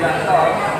Thailand.